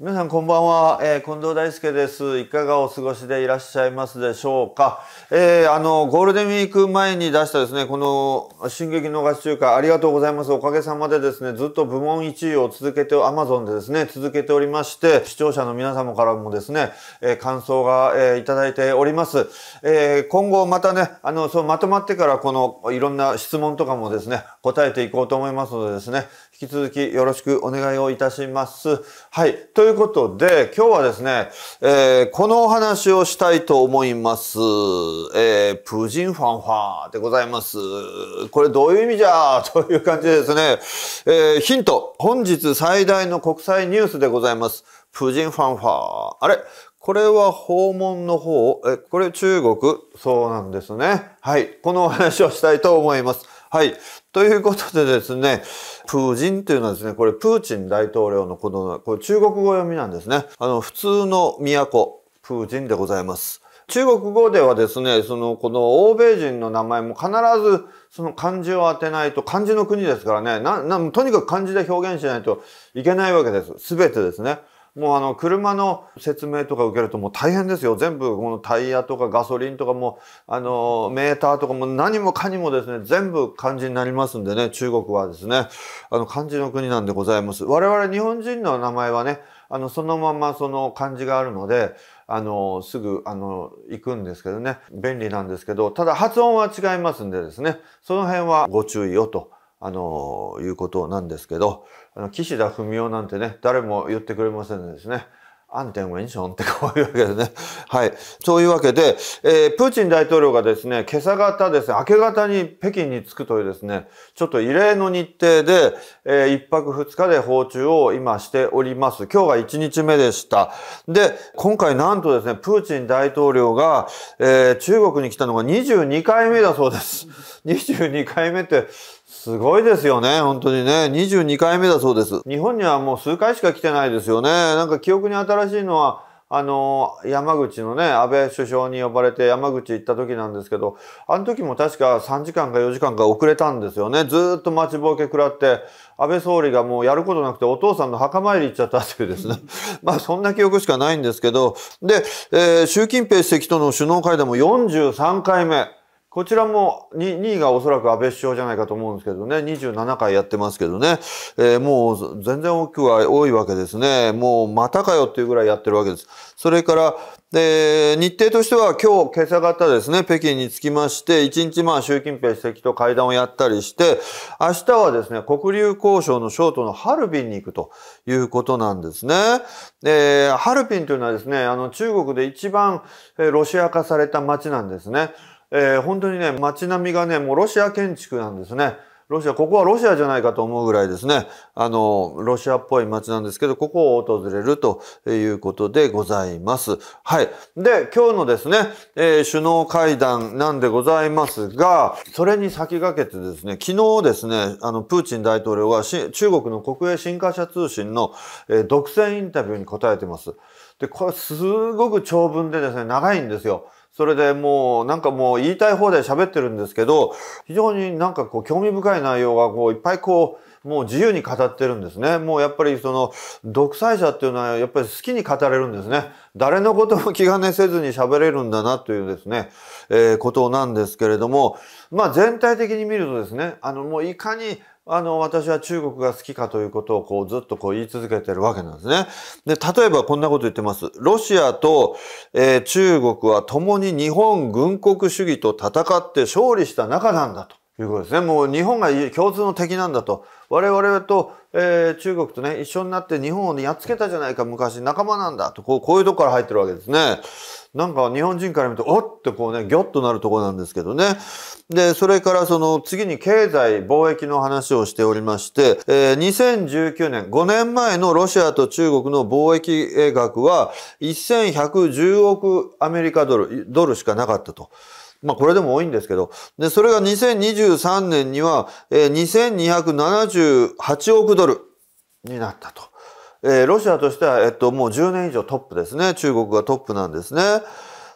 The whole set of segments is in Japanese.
皆さんこんばんは、えー、近藤大輔です。いかがお過ごしでいらっしゃいますでしょうか。えー、あの、ゴールデンウィーク前に出したですね、この、進撃のガチ中華、ありがとうございます。おかげさまでですね、ずっと部門1位を続けて、アマゾンでですね、続けておりまして、視聴者の皆様からもですね、えー、感想が、えー、いただいております。えー、今後またね、あの、そう、まとまってからこの、いろんな質問とかもですね、答えていこうと思いますのでですね、引き続きよろしくお願いをいたします。はい。ということで、今日はですね、えー、このお話をしたいと思います。えー、プジンファンファーでございます。これどういう意味じゃという感じですね、えー、ヒント。本日最大の国際ニュースでございます。プジンファンファー。あれ？これは訪問の方え、これ中国？そうなんですね。はい。このお話をしたいと思います。はい。ということでですね、プージンというのはですね、これプーチン大統領のこの、これ中国語読みなんですね。あの、普通の都、プーチンでございます。中国語ではですね、その、この欧米人の名前も必ずその漢字を当てないと、漢字の国ですからね、な、な、とにかく漢字で表現しないといけないわけです。すべてですね。もうあの、車の説明とか受けるともう大変ですよ。全部このタイヤとかガソリンとかも、あの、メーターとかも何もかにもですね、全部漢字になりますんでね、中国はですね、あの、漢字の国なんでございます。我々日本人の名前はね、あの、そのままその漢字があるので、あの、すぐ、あの、行くんですけどね、便利なんですけど、ただ発音は違いますんでですね、その辺はご注意をと。あの、いうことなんですけど、あの岸田文雄なんてね、誰も言ってくれませんでですね。アンテンウェンションってこういうわけですね。はい。そういうわけで、えー、プーチン大統領がですね、今朝方ですね、明け方に北京に着くというですね、ちょっと異例の日程で、えー、1泊2日で訪中を今しております。今日が1日目でした。で、今回なんとですね、プーチン大統領が、えー、中国に来たのが22回目だそうです。22回目って、すごいですよね、本当にね。22回目だそうです。日本にはもう数回しか来てないですよね。なんか記憶に新しいのは、あの、山口のね、安倍首相に呼ばれて山口行った時なんですけど、あの時も確か3時間か4時間か遅れたんですよね。ずっと待ちぼうけ食らって、安倍総理がもうやることなくてお父さんの墓参り行っちゃったっていうですね。まあそんな記憶しかないんですけど、で、えー、習近平主席との首脳会談も43回目。こちらも 2, 2位がおそらく安倍首相じゃないかと思うんですけどね、27回やってますけどね、えー、もう全然大きくは多いわけですね。もうまたかよっていうぐらいやってるわけです。それから、で、日程としては今日、今朝方ですね、北京に着きまして、1日まあ習近平主席と会談をやったりして、明日はですね、黒竜交渉のショートのハルビンに行くということなんですね。で、ハルビンというのはですね、あの中国で一番ロシア化された街なんですね。えー、本当にね、街並みがね、もうロシア建築なんですね。ロシア、ここはロシアじゃないかと思うぐらいですね。あの、ロシアっぽい街なんですけど、ここを訪れるということでございます。はい。で、今日のですね、えー、首脳会談なんでございますが、それに先駆けてですね、昨日ですね、あの、プーチン大統領は中国の国営新華社通信の、えー、独占インタビューに答えてます。で、これすごく長文でですね、長いんですよ。それでもうなんかもう言いたい放題喋ってるんですけど、非常になんかこう興味深い内容がこういっぱいこう、もう自由に語ってるんですね。もうやっぱりその独裁者っていうのはやっぱり好きに語れるんですね。誰のことも気兼ねせずに喋れるんだなというですね、えー、ことなんですけれども、まあ全体的に見るとですね、あのもういかにあの、私は中国が好きかということをこうずっとこう言い続けてるわけなんですね。で、例えばこんなこと言ってます。ロシアと、えー、中国は共に日本軍国主義と戦って勝利した仲なんだと。いうことですね。もう日本が共通の敵なんだと。我々と、えー、中国とね、一緒になって日本をやっつけたじゃないか、昔仲間なんだと。こう、こういうとこから入ってるわけですね。なんか日本人から見ると、おっってこうね、ギョッとなるところなんですけどね。で、それからその次に経済、貿易の話をしておりまして、えー、2019年、5年前のロシアと中国の貿易額は1110億アメリカドル、ドルしかなかったと。まあこれでも多いんですけど、で、それが2023年には、えー、2278億ドルになったと。えー、ロシアとしては、えっと、もう10年以上トップですね。中国がトップなんですね。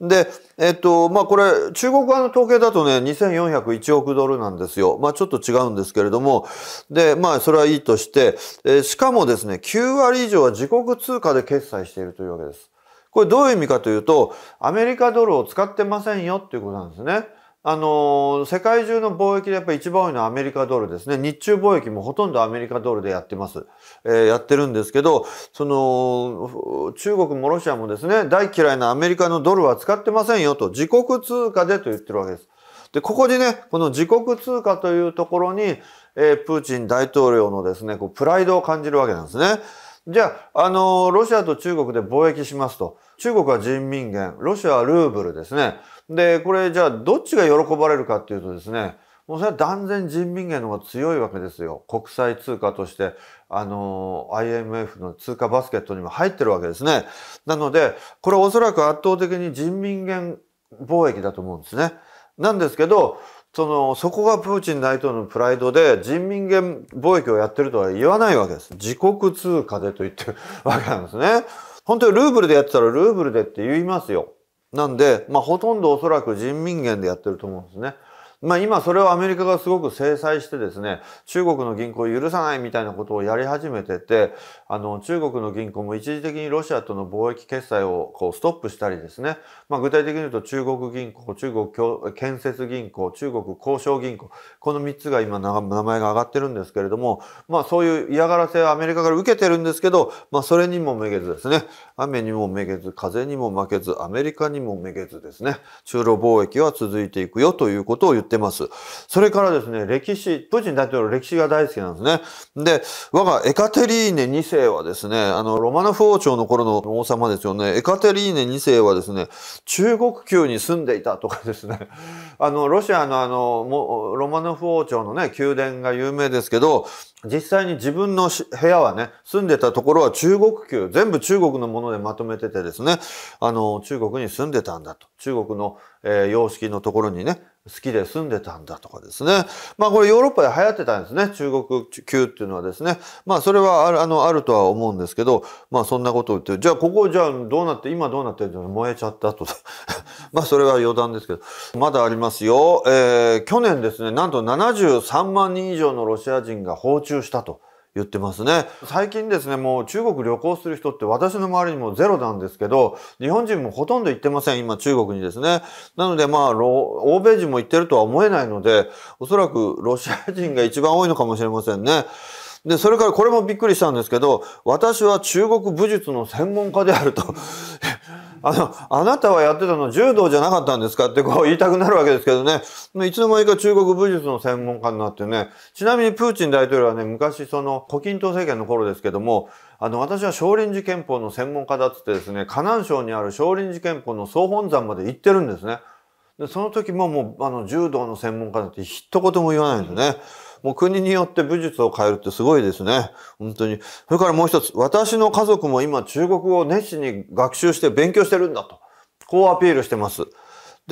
で、えっと、まあこれ、中国側の統計だとね、2401億ドルなんですよ。まあちょっと違うんですけれども、で、まあそれはいいとして、えー、しかもですね、9割以上は自国通貨で決済しているというわけです。これどういう意味かというと、アメリカドルを使ってませんよっていうことなんですね。あの世界中の貿易でやっぱり一番多いのはアメリカドルですね。日中貿易もほとんどアメリカドルでやってます。えー、やってるんですけど、その、中国もロシアもですね、大嫌いなアメリカのドルは使ってませんよと、自国通貨でと言ってるわけです。で、ここでね、この自国通貨というところに、えー、プーチン大統領のですね、こうプライドを感じるわけなんですね。じゃあ、あの、ロシアと中国で貿易しますと。中国は人民元、ロシアはルーブルですね。で、これじゃあどっちが喜ばれるかっていうとですね、もうそれは断然人民元の方が強いわけですよ。国際通貨として、あの、IMF の通貨バスケットにも入ってるわけですね。なので、これおそらく圧倒的に人民元貿易だと思うんですね。なんですけど、その、そこがプーチン大統領のプライドで人民元貿易をやってるとは言わないわけです。自国通貨でと言ってるわけなんですね。本当にルーブルでやってたらルーブルでって言いますよ。なんで、まあ、ほとんどおそらく人民元でやってると思うんですね。まあ今それをアメリカがすごく制裁してですね、中国の銀行を許さないみたいなことをやり始めてて、あの中国の銀行も一時的にロシアとの貿易決済をこうストップしたりですね、まあ具体的に言うと中国銀行、中国建設銀行、中国交渉銀行、この3つが今名前が上がってるんですけれども、まあそういう嫌がらせをアメリカから受けてるんですけど、まあそれにもめげずですね、雨にもめげず、風にも負けず、アメリカにもめげずですね、中ロ貿易は続いていくよということを言ってってます。それからですね、歴史、プーチン大統領歴史が大好きなんですね。で、我がエカテリーネ2世はですね、あの、ロマノフ王朝の頃の王様ですよね、エカテリーネ2世はですね、中国宮に住んでいたとかですね、あの、ロシアのあの、ロマノフ王朝のね、宮殿が有名ですけど、実際に自分の部屋はね、住んでたところは中国宮、全部中国のものでまとめててですね、あの、中国に住んでたんだと。中国の、えー、様式のところにね、好きで住んでたんだとかですね。まあこれヨーロッパで流行ってたんですね。中国級っていうのはですね。まあそれはある、あの、あるとは思うんですけど、まあそんなことを言って、じゃあここじゃあどうなって、今どうなってるの燃えちゃったと。まあそれは余談ですけど。まだありますよ。えー、去年ですね、なんと73万人以上のロシア人が訪中中したと。言ってますね。最近ですね、もう中国旅行する人って私の周りにもゼロなんですけど、日本人もほとんど行ってません、今中国にですね。なのでまあ、欧米人も行ってるとは思えないので、おそらくロシア人が一番多いのかもしれませんね。で、それからこれもびっくりしたんですけど、私は中国武術の専門家であるとあの、あなたはやってたの柔道じゃなかったんですかってこう言いたくなるわけですけどね。いつの間にか中国武術の専門家になってね。ちなみにプーチン大統領はね、昔その、胡錦涛政権の頃ですけども、あの、私は少林寺拳法の専門家だっつってですね、河南省にある少林寺拳法の総本山まで行ってるんですね。で、その時ももう、あの、柔道の専門家だって一言も言わないんですね。もう国によって武術を変えるってすごいですね。本当に。それからもう一つ、私の家族も今中国語を熱心に学習して勉強してるんだと。こうアピールしてます。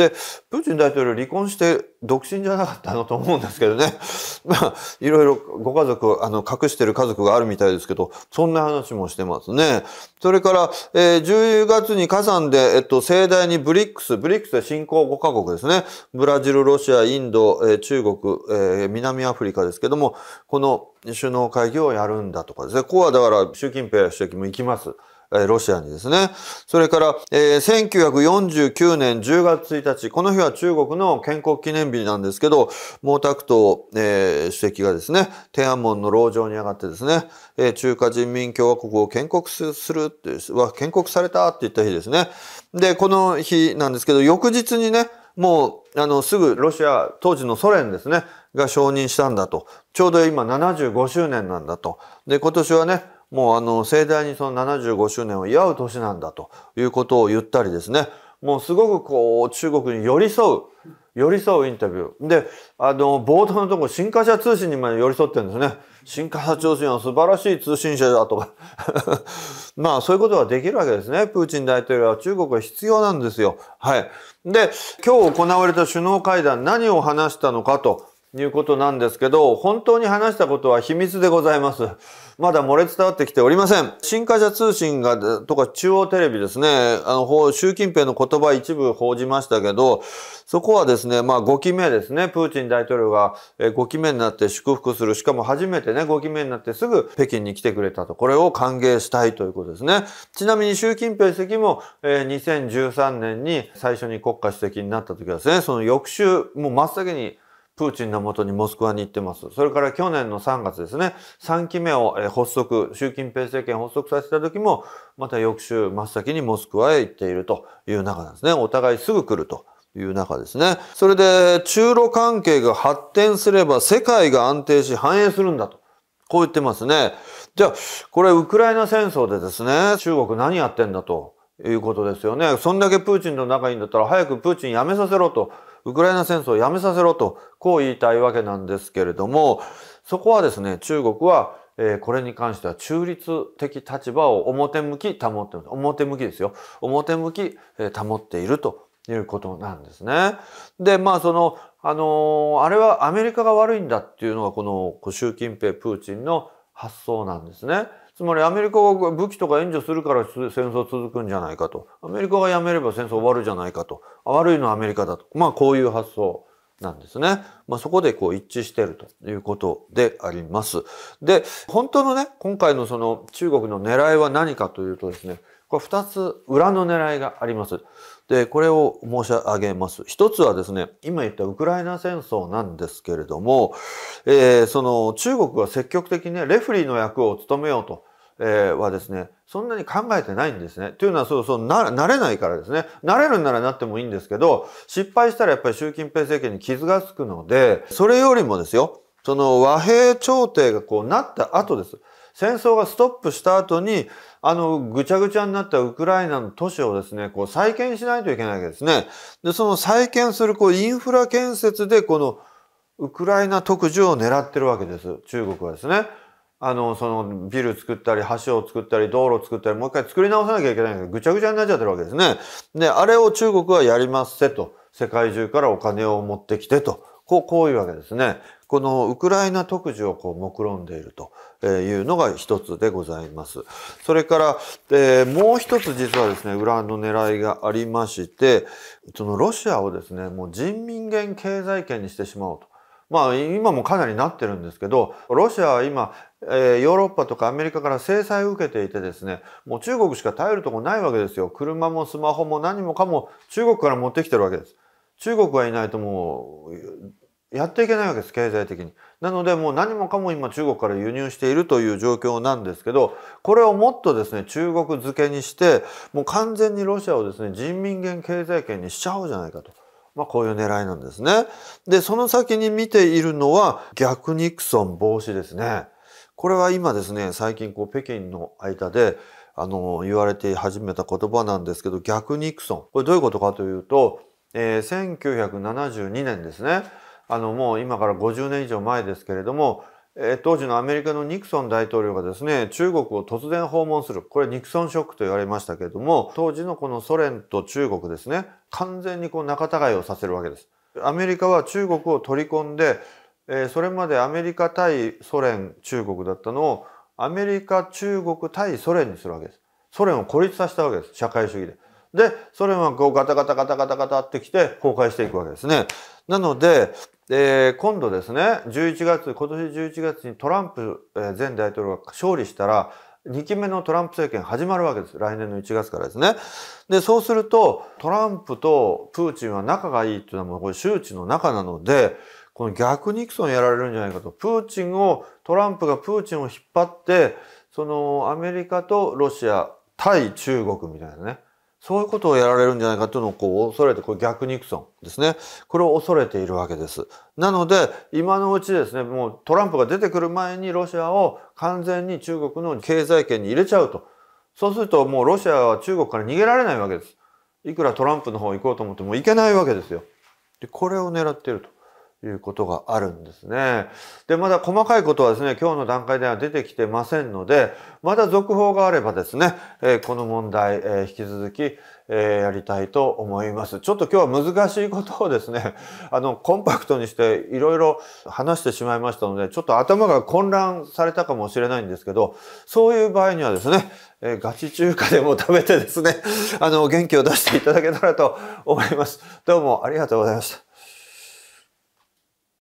で、プーチン大統領離婚して独身じゃなかったのと思うんですけどね。まあ、いろいろご家族、あの、隠してる家族があるみたいですけど、そんな話もしてますね。それから、えー、10月にカザンで、えっと、盛大に BRICS、BRICSで新興5カ国ですね。ブラジル、ロシア、インド、えー、中国、えー、南アフリカですけども、この首脳会議をやるんだとかですね。ここはだから、習近平主席も行きます。ロシアにですね。それから、えー、1949年10月1日、この日は中国の建国記念日なんですけど、毛沢東、主席がですね、天安門の籠城に上がってですね、中華人民共和国を建国するっては、建国されたって言った日ですね。で、この日なんですけど、翌日にね、もう、あの、すぐロシア、当時のソ連ですね、が承認したんだと。ちょうど今75周年なんだと。で、今年はね、もうあの盛大にその75周年を祝う年なんだということを言ったりですね。もうすごくこう中国に寄り添う寄り添うインタビュー。であの冒頭のところ新華社通信にまで寄り添ってるんですね。新華社通信は素晴らしい通信社だとか。まあそういうことができるわけですね。プーチン大統領は中国は必要なんですよ。はい。で今日行われた首脳会談何を話したのかと。いうことなんですけど、本当に話したことは秘密でございます。まだ漏れ伝わってきておりません。新華社通信が、とか中央テレビですね、あの、習近平の言葉一部報じましたけど、そこはですね、まあ5期目ですね、プーチン大統領が5期目になって祝福する、しかも初めてね、5期目になってすぐ北京に来てくれたと、これを歓迎したいということですね。ちなみに習近平主席も、え2013年に最初に国家主席になった時はですね、その翌週、もう真っ先にプーチンのもとにモスクワに行ってます。それから去年の3月ですね、3期目を発足、習近平政権発足させた時も、また翌週真っ先にモスクワへ行っているという中なんですね。お互いすぐ来ると。いう中ですね。それで、中ロ関係が発展すれば世界が安定し繁栄するんだと。こう言ってますね。じゃあ、これウクライナ戦争でですね、中国何やってんだということですよね。そんだけプーチンと仲いいんだったら早くプーチンやめさせろと。ウクライナ戦争をやめさせろと、こう言いたいわけなんですけれども、そこはですね、中国は、えー、これに関しては中立的立場を表向き保っている。表向きですよ。表向き、えー、保っているということなんですね。で、まあその、あのー、あれはアメリカが悪いんだっていうのがこの習近平、プーチンの発想なんですね。つまりアメリカが武器とか援助するから戦争続くんじゃないかと。アメリカがやめれば戦争終わるじゃないかと。悪いのはアメリカだと。まあこういう発想なんですね。まあそこでこう一致しているということであります。で、本当のね、今回のその中国の狙いは何かというとですね、これ二つ裏の狙いがあります。で、これを申し上げます。一つはですね、今言ったウクライナ戦争なんですけれども、えー、その中国が積極的にね、レフリーの役を務めようとえー、はですね、そんなに考えてないんですね。というのは、そうそう、な、慣れないからですね。慣れるんならなってもいいんですけど、失敗したらやっぱり習近平政権に傷がつくので、それよりもですよ、その和平調停がこうなった後です。戦争がストップした後に、あの、ぐちゃぐちゃになったウクライナの都市をですね、こう再建しないといけないわけですね。で、その再建するこうインフラ建設でこのウクライナ特需を狙ってるわけです。中国はですね。あの、そのビル作ったり、橋を作ったり、道路作ったり、もう一回作り直さなきゃいけないけど、ぐちゃぐちゃになっちゃってるわけですね。で、あれを中国はやりますせと。世界中からお金を持ってきてと。こう、こういうわけですね。このウクライナ特需をこう目論んでいるというのが一つでございます。それから、えー、もう一つ実はですね、裏の狙いがありまして、そのロシアをですね、もう人民元経済圏にしてしまおうと。まあ今もかなりなってるんですけど、ロシアは今、えー、ヨーロッパとかアメリカから制裁を受けていてですね、もう中国しか頼るとこないわけですよ。車もスマホも何もかも中国から持ってきてるわけです。中国がいないともうやっていけないわけです、経済的に。なのでもう何もかも今中国から輸入しているという状況なんですけど、これをもっとですね、中国付けにして、もう完全にロシアをですね、人民元経済圏にしちゃおうじゃないかと。まあ、こういう狙いなんですね。で、その先に見ているのは逆ニクソン防止ですね。これは今ですね、最近こう北京の間であの言われて始めた言葉なんですけど、逆ニクソン。これどういうことかというと、えー、1972年ですね。あのもう今から50年以上前ですけれども、当時のアメリカのニクソン大統領がですね、中国を突然訪問する。これニクソンショックと言われましたけれども、当時のこのソ連と中国ですね、完全にこう仲違いをさせるわけです。アメリカは中国を取り込んで、えそれまでアメリカ対ソ連、中国だったのを、アメリカ、中国対ソ連にするわけです。ソ連を孤立させたわけです。社会主義で。で、ソ連はこうガタガタガタガタガタってきて崩壊していくわけですね。なので、えー、今度ですね、11月、今年11月にトランプ前大統領が勝利したら、2期目のトランプ政権始まるわけです。来年の1月からですね。で、そうすると、トランプとプーチンは仲がいいっていうのはもうこれ周知の中なので、この逆ニクソンやられるんじゃないかと。プーチンを、トランプがプーチンを引っ張って、そのアメリカとロシア対中国みたいなね。そういうことをやられるんじゃないかというのをこう恐れて、これ逆ニクソンですね。これを恐れているわけです。なので、今のうちですね、もうトランプが出てくる前にロシアを完全に中国の経済圏に入れちゃうと。そうするともうロシアは中国から逃げられないわけです。いくらトランプの方行こうと思っても行けないわけですよ。で、これを狙っているということがあるんですね。で、まだ細かいことはですね、今日の段階では出てきてませんので、まだ続報があればですね、えー、この問題、えー、引き続き、えー、やりたいと思います。ちょっと今日は難しいことをですね、あの、コンパクトにしていろいろ話してしまいましたので、ちょっと頭が混乱されたかもしれないんですけど、そういう場合にはですね、え、ガチ中華でも食べてですね、あの、元気を出していただけたらと思います。どうもありがとうございました。